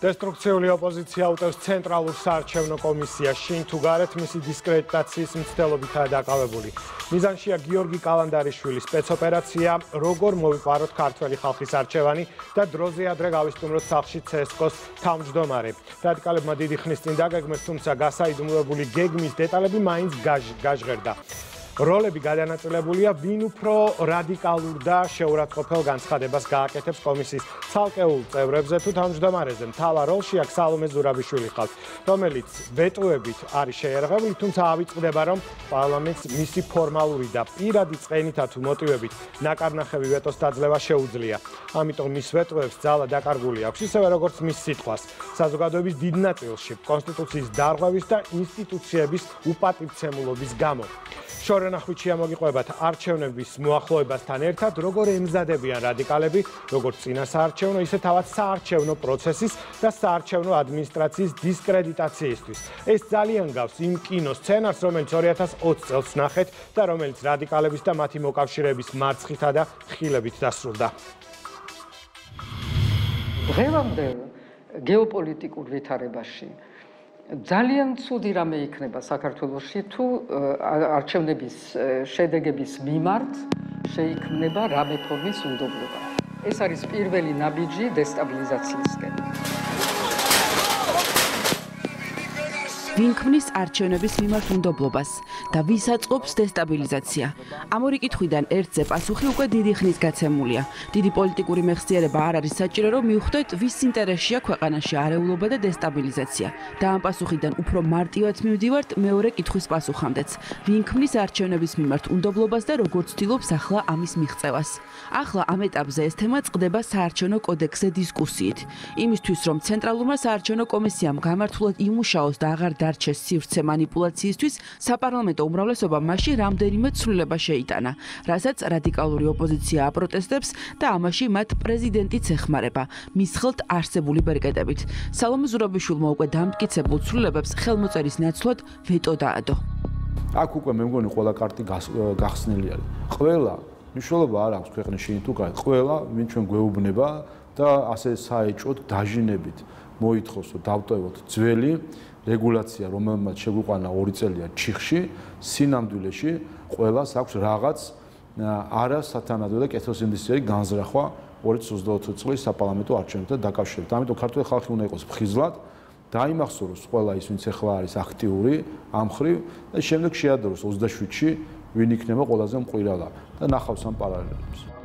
დესტრუქციული ოპოზიცია უტევს ცენტრალურ საარჩევნო კომისიას შინ თუ გარეთ მისი დისკრედიტაციის მცდელობითაა დაკავებული. მიზანშია გიორგი კალანდარიშვილის სპეცოპერაცია, როგორ მოვიპაროთ ქართველი ხალხის არჩევანი და დროზე ადრე გავისტუმროთ სახლში ცესკოს თავმჯდომარე. რადიკალებმა დიდი ხნის წინ დაგეგმეს, თუმცა გასაიდუმლოებული გეგმის დეტალები მაინც გაჟღერდა. როლები გადანაწილებულია ვინ უფრო რადიკალურ და შეურაცხყოფელ განცხადებას გააკეთებს კომისიის ცალკეულ წევრებზე თუ თავმჯდომარეზე. მთავარ როლში აქ სალომე ზურაბიშვილი ხალხ რომელიც ვეტოებით არის შეერაღებული თუმცა ავიწყდება რომ პარლამენტს მისი ფორმალური და პირადი წენითა თუ მოტივებით ნაკარნახევი ვეტოს დაძლევა შეუძლია. ამიტომ მის ვეტოებს ძალა დაკარგული აქვს ისევე როგორც მის სიტყვას. საზოგადოების დიდ ნაწილში კონსტიტუციის დარღვევის და ინსტიტუციების უპატივცემულობის გამო შორენახვით შეამოგიყვებათ არჩევნების მოახლოებასთან ერთად, როგორ ემზადებიან რადიკალები, როგორც წინა საარჩევნო, ისე თავად საარჩევნო პროცესის და საარჩევნო ადმინისტრაციის დისკრედიტაციისთვის. ეს ძალიან გავს იმ კინოსცენარს, რომელიც 2020 წელს ნახეთ და რომელიც რადიკალების და მათი მოკავშირეების მარცხითა და ხილებით დასრულდა. დღევანდე გეოპოლიტიკურ ვითარებაში ძალიან ცუდი რამე იქნება საქართველოსში თუ არჩევნების შედეგების მიმართ შეიქმნება რამე ფორმის უნდობლობა. ეს არის პირველი ნაბიჯი დესტაბილიზაციისკენ. ვინ ქმნის არჩევნების მიმართ უნდობლობას და ვის აწყობს დესტაბილიზაცია? ამ ორი კითხვიდან ერთზე პასუხი უკვე დიდი ხნის გაცემულია. დიდი პოლიტიკური მეხსიერება არ არის საჭირო, რომ მივხვდეთ, ვის ინტერესია ქვეყანაში არეულობა და დესტაბილიზაცია. და ამ პასუხიდან უფრო მარტივად მივდივართ მეორე კითხვის პასუხამდეც. ვინ ქმნის არჩევნების მიმართ უნდობლობას და როგორ ცდილობს ახლა ამის მიღწევას? ახლა ამ ეტაპზე ეს თემა წყდება საარჩევნო კოდექსზე დისკუსიით. იმისთვის, რომ ცენტრალურმა საარჩევნო კომისიამ გამართულად იმუშაოს და აღარ დარჩეს სივრცე манипуляციისთვის, საპარლამენტო უმრავლესობა მასში რამდენიმე ცვლილება შეიტანა, რასაც რადიკალური ოპოზიცია აპროტესტებს და ამაში მათ პრეზიდენტიც ეხმარება, მის ხელთ არსებული ბერკეტებით. სალომე ზურაბიშვილმა უკვე დამტკიცებულ ცვლილებებს ხელმოწერის ნაცვლად ვეტო დაადო. აქ უკვე მე მგონი ყველა კარტი გახსნილი არის. ყველა მნიშვნელობა არ აქვს ქვეყნის შინ თუ კაი, ყველა ვინ ჩვენ გვეუბნება და ასე საეჭვოდ დაჟინებით მოითხოვს, რომ დავტოვოთ ძველი რეგულაცია, რომელმაც შეგვიყვანა 2 წელია ჩიხში, სინამდვილეში ყოველას აქვს რაღაც არა სათანადო და კეთილსინდისწერი განზრახვა 2024 წლის საპარლამენტო არჩევნებთან დაკავშირებით. ამიტომ ქართული ხალხი უნდა იყოს ფხიზლად დაიმახსოვროს ყველა ის, ვინც ახლა არის აქტიური ამ ხრივ და შემდეგ შეადაროს 27-ში ვინ იქნება ყველაზე მყირალა და ნახავს ამ პარალელებს.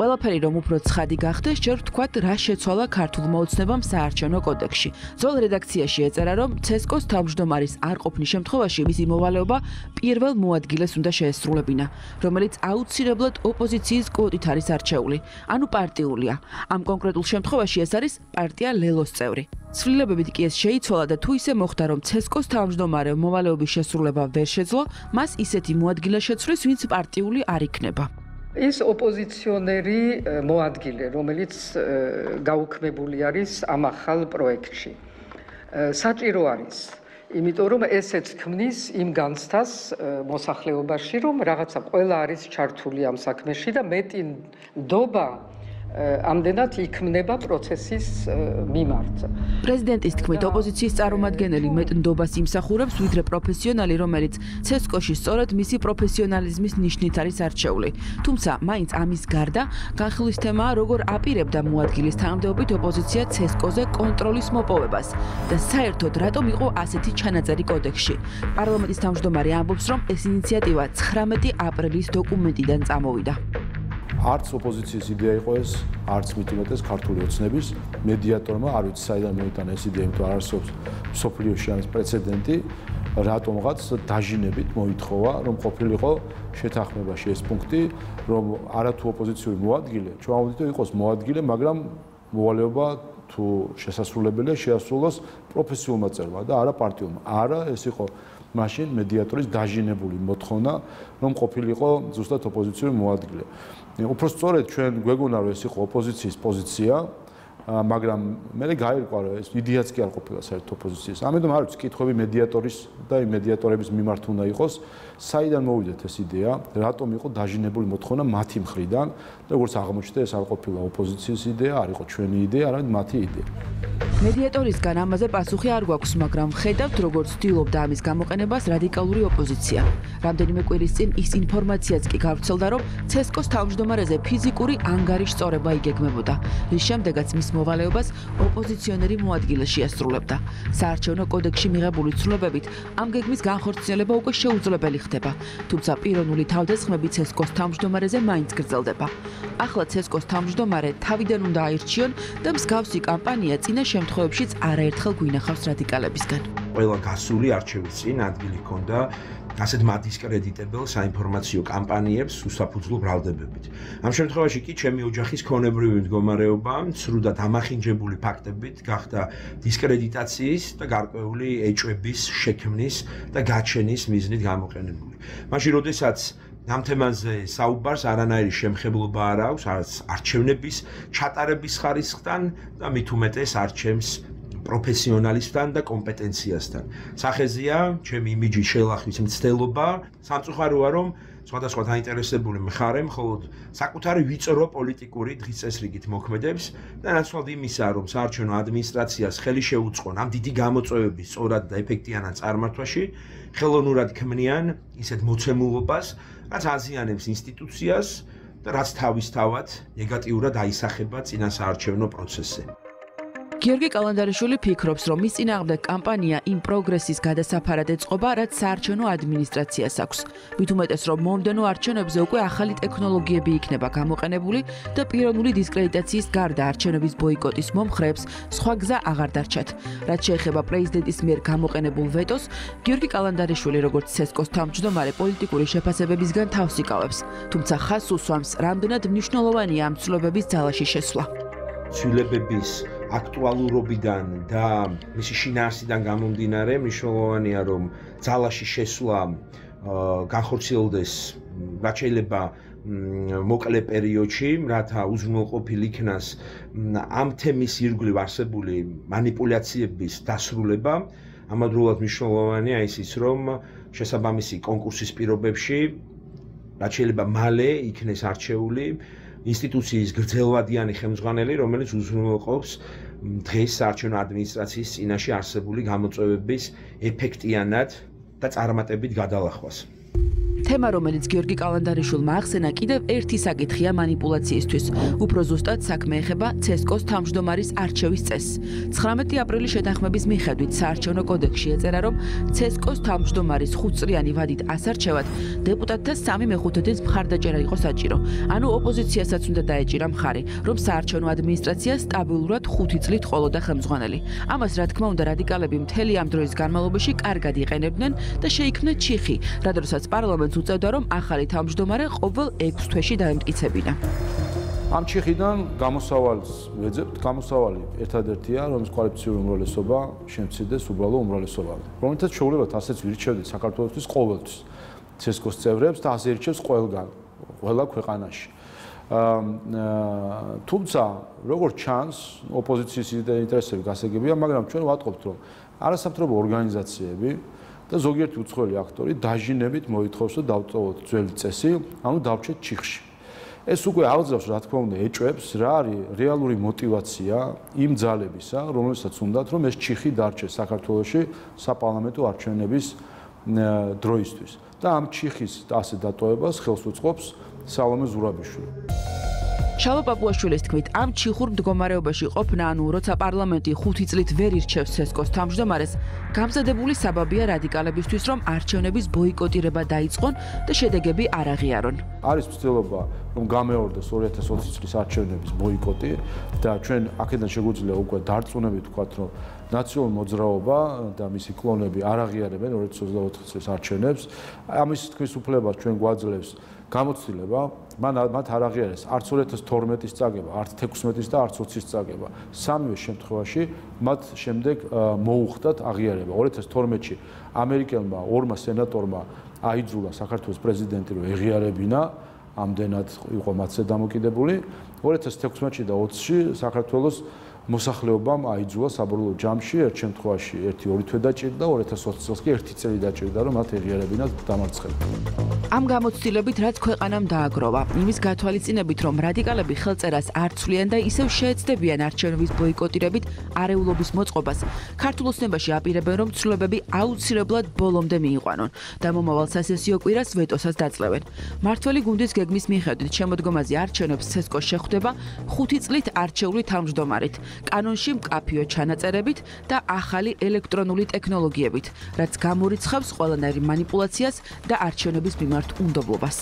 ყველაფერი რომ უფრო ცხადი გახდეს, ჯერ ვთქვათ, რა შეცვალა ქართულ მოუცნებამ საარჩევნო კოდექსში. ძველ რედაქციაში ეწერა, რომ ცესკოს თავმჯდომარის არ ყოფნის შემთხვევაში მისი მოვალეობა პირველ მოადგილეს უნდა შეესრულებინა, რომელიც აუცილებლად ოპოზიციის კვოტით არის არჩეული, ანუ პარტიულია. ამ კონკრეტულ შემთხვევაში ეს არის პარტია ლელოს წევრი. ცვლილებებით კი ეს შეიცვალა და თუ ისე მოხდა, რომ ცესკოს თავმჯდომარე მოვალეობის შესრულება ვერ შეძლო, მას ისეთი მოადგილე შეცვლის, ვინც პარტიული არ იქნება. ის ოპოზიციონერი მოადგილე, რომელიც გაუქმებული არის ამ ახალ პროექტში. საჭირო არის, იმიტომ რომ ესეც ქმნის იმ განცდას მოსახლეობაში, რომ რაღაცა ყველა არის ჩართული ამ საქმეში და მეტი ნდობა ამდენად იქმნება პროცესის მიმართ. პრეზიდენტის თქმით, ოპოზიციის წარმომადგენელი მეტნდობას იმსახურებს, ვიდრე პროფესიონალი, რომელიც ცესკოში სწორედ მისი პროფესიონალიზმის ნიშნით არის არჩეული. თუმცა, მაინც ამის გარდა, განხილვის თემაა, როგორ აპირებდა მოადგილის თანამდებობით ოპოზიცია ცესკოზე კონტროლის მოპოვებას და საერთოდ რატომ იყო ასეთი ჩანაწერი კოდექსში. პარლამენტის თავმჯდომარე ამბობს, რომ ეს ინიციატივა 19 აპრილის დოკუმენტიდან წამოვიდა. არც ოპოზიციის იდეა იყო ეს, არც მithumetes ქართული ოცნების. მედიატორმა, არ ვიცი საიდან მოიტანა ეს იდეა, იმიტომ არ არსებობს სოფლიოში ამის პრეცედენტი, რატომღაც დაჟინებით მოითხოვა, რომ ყოფილიყო შეთანხმებაში ეს პუნქტი, რომ არათუ ოპოზიციური მოადგილე, ჩვენ აუდიტო იყოს მოადგილე, მაგრამ მოვალეობა თუ შესასრულებელია შეასრულოს პროფესიულმა წერმა და არა პარტიულმა. არა, ეს იყო მაშინ მედიატორის დაჟინებული მოთხოვნა, რომ ყოფილიყო ზუსტად ოპოზიციური მოადგილე. უფრო სწორედ ჩვენ გვეგონა რომ ეს იყო ოპოზიციის პოზიცია მაგრამ მე გაირკვა რომ ეს იდეაც კი არ ყოფილა საერთო ოპოზიციის ამიტომ არ ვიცი კითხვები მედიატორის და იმ მედიატორების მიმართ უნდა იყოს. საიდან მოვიდეთ ეს იდეა? რატომ იყო დაჟინებული მოთხოვნა მათი მხრიდან? და როგორც აღმოჩნდა ეს არ ყოფილა ოპოზიციის იდეა არ იყო ჩვენი იდეა არამედ მათი იდეა მედიატორისგან ამაზე პასუხი არ გვაქვს, მაგრამ ხედავთ, როგორც ცდილობდა ამის გამოყენებას რადიკალური ოპოზიცია. რამდენიმე კვირის წინ ის ინფორმაციაც კი გავრცელდა, რომ ცესკოს თავმჯდომარეზე ფიზიკური ანგარიშ სწორება იგეგმებოდა. რის შემდეგაც მის მოვალეობას ოპოზიციონერი მოადგილე შეასრულებდა. საარჩევნო კოდექსში მიღებული ცვლილებებით ამ გეგმის განხორციელება უკვე შეუძლებელი ხდება, თუმცა პიროვნული თავდასხმები ცესკოს თავმჯდომარეზე მაინც გრძელდება. ახლა ცესკოს თავმჯდომარე თავიდან უნდა აირჩიონ და მსგავსი კამპანია წინა შემთხვევებშიც არაერთხელ გვინახავს რადიკალებისგან. ყველა გასული არჩევის წინ ადგილი ჰქონდა ასეთ მადისკრედიტებელ საინფორმაციო კამპანიებს უსაფუძვლო ბრალდებებით. ამ შემთხვევაში კი ჩემი ოჯახის ქონებრივი მდგომარეობა სრულად ამახინჯებული ფაქტებით გახდა დისკრედიტაციის და გარკვეული ეჭვების შექმნის და გაჩენის მიზნით გამოყენებული. მაშინ როდესაც ამ თემაზე საუბარს არანაირი შემხებლობა არ აქვს არც არჩევნების ჩატარების ხარისხთან და მით უმეტეს არჩევს პროფესიონალისთან და კომპეტენციასთან. სახეზია ჩემი იმიჯის შელახვის მცდელობა, სამწუხაროა რომ სხვადასხვა დაინტერესებული მხარე მხოლოდ საკუთარი ვიწრო პოლიტიკური დღის წესრიგით მოქმედებს და ნაცვლად იმისა რომ საარჩევნო ადმინისტრაციას ხელი შეუწყონ ამ დიდი გამოწვევების სწორად და ეფექტიანად წარმართვაში ხელოვნურად ქმნიან ისეთ მოცემულობას რაც აზიანებს ინსტიტუციას და რაც თავისთავად ნეგატიურად აისახება წინასაარჩევნო პროცესზე. გიორგი კალანდარიშვილი ფიქრობს, რომ მის წინააღმდეგ კამპანია იმ პროგრესის გადასაფარად ეწყობა, რაც საარჩევნო ადმინისტრაციას აქვს. მით უმეტეს, რომ მომდენო არჩევნებზე უკვე ახალი ტექნოლოგიები იქნება გამოყენებული და პიროვნული დისკრედიტაციის გარდა არჩევნების ბოიკოტის მომხრეებს სხვა გზა აღარ დარჩათ. რაც შეეხება პრეზიდენტის მიერ გამოყენებულ ვეტოს, გიორგი კალანდარიშვილი როგორც ცესკოს თავმჯდომარე პოლიტიკური შეფასებებისგან თავს იკავებს, თუმცა ხას უსვამს, რამდენად მნიშვნელოვანია ამ ცვლილებების ძალაში შესვლა. ცვლილებების აქტუალურობიდან და მისი შინაარსიდან გამომდინარე მნიშვნელოვანია რომ ძალაში შესვლა განხორციელდეს რაც შეიძლება მოკლე პერიოდში, რათა უზრუნველყოფილ იქნას ამ თემის ირგვლივ არსებული манипуляციების დასრულება, ამავდროულად მნიშვნელოვანია ისიც, რომ შესაბამისი კონკურსის პირობებში რაც შეიძლება მალე იქნეს არჩეული ინსტიტუციის გრძელვადიანი ხელმძღვანელი, რომელიც უზრუნველყოფს დღეს საარჩევნო ადმინისტრაციის წინაშე არსებული გამოწვევების ეფექტიანად და წარმატებით გადალახვას. თემა, რომელიც გიორგი კალანდარიშვილმა ახსენა, კიდევ ერთი საკითხია манипуляციისთვის. უფრო ზუსტად საქმე ეხება ცესკოს თავმჯდომარის არჩევის წესს. 19 აპრილის შეთანხმების მიხედვით საარჩევნო კოდექსში ეწერა, რომ ცესკოს თავმჯდომარის ხუთწლიანი ვადით ასარჩევად დეპუტატთა 3/5-ის მხარდაჭერა იყო საჭირო. ანუ ოპოზიციასაც უნდა დაეჭირა მხარი, რომ საარჩევნო ადმინისტრაცია სტაბილურად 5 წლით ყოლოდა ხელმძღვანელი. ამას რა თქმა უნდა რადიკალები მთელი ამ დროის განმავლობაში კარგად იყენებდნენ და შეიქმნა ჩიხი, რადგანაც პარლამენტს უწევდა, რომ ახალი თავმჯდომარე ყოველ 6 თვეში დაემტკიცებინა. ამ ჩიხიდან გამოსავალს ვეძებთ, გამოსავალი ერთადერთია, რომ კვალიფიციური უმრავლესობა შემცირდეს უბრალო უმრავლესობამდე. რომელთაც შეუძლებელთ ასეც ვირჩევდით საქართველოსთვის ყოველთვის ცესკოს წევრებს და ასე ირჩევს ყველგან, ყველა ქვეყანაში. აა თუმცა როგორც ჩანს, ოპოზიციის ინტერესები გასაგებია, მაგრამ ჩვენ ვატყობთ, რომ არასამთავრობო ორგანიზაციები და ზოგიერთი უცხოელი აქტორი დაჟინებით მოითხოვს და დავწოვოთ ძველი წესი, ანუ დავჭეთ ჩიხში. ეს უკვე აღძავს რა თქმა უნდა ეჭვებს რა არის რეალური мотиваცია იმ ძალებისა რომელსაც უნდათ რომ ეს ჩიხი დარჩეს საქართველოსში საპარლამენტო არჩევნების დროისთვის და ამ ჩიხის ასე დატოვებას ხელს უწყობს სალომე ზურაბიშვილი შალო პაპუაშვილის თქმით, ამ ჩიხურ მდგომარეობაში ყოფნა, ანუ როცა პარლამენტი 5 წლით ვერ ირჩევს ცესკოს თავმჯდომარეს, გამზადებული საბაბია რადიკალებისთვის, რომ არჩევნების ბოიკოტირება დაიწყონ და შედეგები არ აღიარონ. არის ცდილობა, რომ გამეორდეს 2020 წლის არჩევნების ბოიკოტი და ჩვენ აქედან შეგვიძლია უკვე დარწმუნებით ვთქვათ, რომ ნაციონალურ მოძრაობა და მისი კლონები არ აღიარებენ 2024 წლის არჩევნებს. ამის თქვის უფლებას ჩვენ გვაძლევს გამოცდილება, მან მათ არ აღიარეს არც 2012-ის წაგება, არც 16-ის და არც 20-ის წაგება. სამივე შემთხვევაში მათ შემდეგ მოუხდათ აღიარება. 2012-ში ამერიკელმა ორმა სენატორმა აიძულა საქართველოს პრეზიდენტი რომ ეღიარებინა ამდენად იყო მათზე დამოკიდებული 2016-ში და 20-ში საქართველოს მოსახლეობამ აიძულა საბოლოო ჯამში ერთ შემთხვევაში 1-2 თვე დაჭირდა 2020 წელს კი 1 წელი დაჭირდა რომ მათ ეღიარებინათ დამარცხება. ამ გამოცდილებით რაც ქვეყანამ დააგროვა, იმის გათვალისწინებით რომ რადიკალები ხელწერას არ ცვლიან და ისევ შეეცდებიან არჩევნების ბოიკოტირებით არეულობის მოწყობას, ქართულ ოცნებაში აპირებენ რომ ცვლილებები აუცილებლად ბოლომდე მიიყვანონ და მომავალ სასესიო კვირას ვეტოსაც დაძლევენ. მართველი გუნდის გეგმის მიხედვით შემოდგომაზე არჩევნებს ცესკო შეხვდება 5 წლით არჩეული თავმჯდომარით. კანონში მკაფიო ჩანაწერებით და ახალი ელექტრონული ტექნოლოგიებით, რაც გამორიცხავს ყველანაირი მანიპულაციას და არჩევნების მიმართ უნდობლობას.